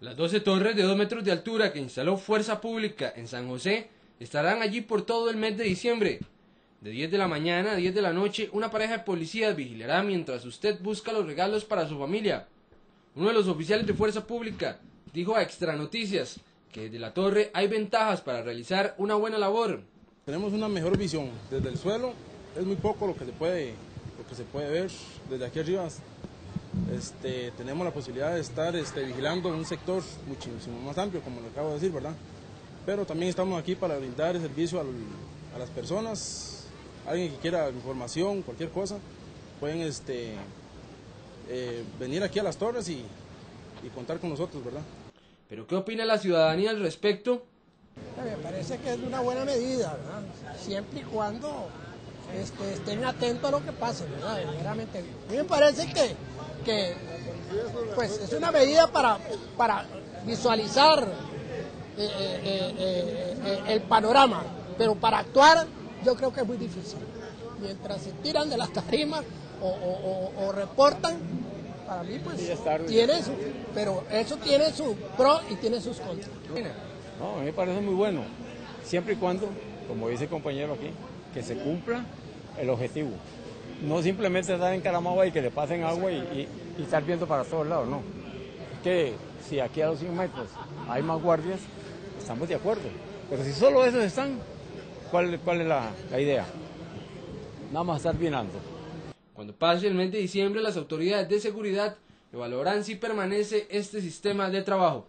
Las 12 torres de 2 metros de altura que instaló Fuerza Pública en San José estarán allí por todo el mes de diciembre. De 10 de la mañana a 10 de la noche, una pareja de policías vigilará mientras usted busca los regalos para su familia. Uno de los oficiales de Fuerza Pública dijo a Extra Noticias que desde la torre hay ventajas para realizar una buena labor. Tenemos una mejor visión. Desde el suelo es muy poco lo que se puede, lo que se puede ver. Desde aquí arriba este, tenemos la posibilidad de estar este, vigilando un sector muchísimo más amplio, como le acabo de decir, ¿verdad? Pero también estamos aquí para brindar el servicio a las personas, alguien que quiera información, cualquier cosa, pueden este, eh, venir aquí a las torres y, y contar con nosotros, ¿verdad? Pero ¿qué opina la ciudadanía al respecto? Me parece que es una buena medida, ¿verdad? Siempre y cuando este, estén atentos a lo que pase, ¿verdad? A mí me parece que, que pues, es una medida para, para visualizar eh, eh, eh, el panorama, pero para actuar yo creo que es muy difícil. Mientras se tiran de las tarimas o, reportan, para mí pues tiene su, pero eso tiene su pro y tiene sus contras. No, a mí me parece muy bueno, siempre y cuando, como dice el compañero aquí, que se cumpla el objetivo. No simplemente estar encaramado y que le pasen agua y, estar viendo para todos lados, no. Es que si aquí a los 100 metros hay más guardias, estamos de acuerdo. Pero si solo esos están, ¿cuál, es la, idea? Nada más estar viendo. Cuando pase el mes de diciembre, las autoridades de seguridad evaluarán si permanece este sistema de trabajo.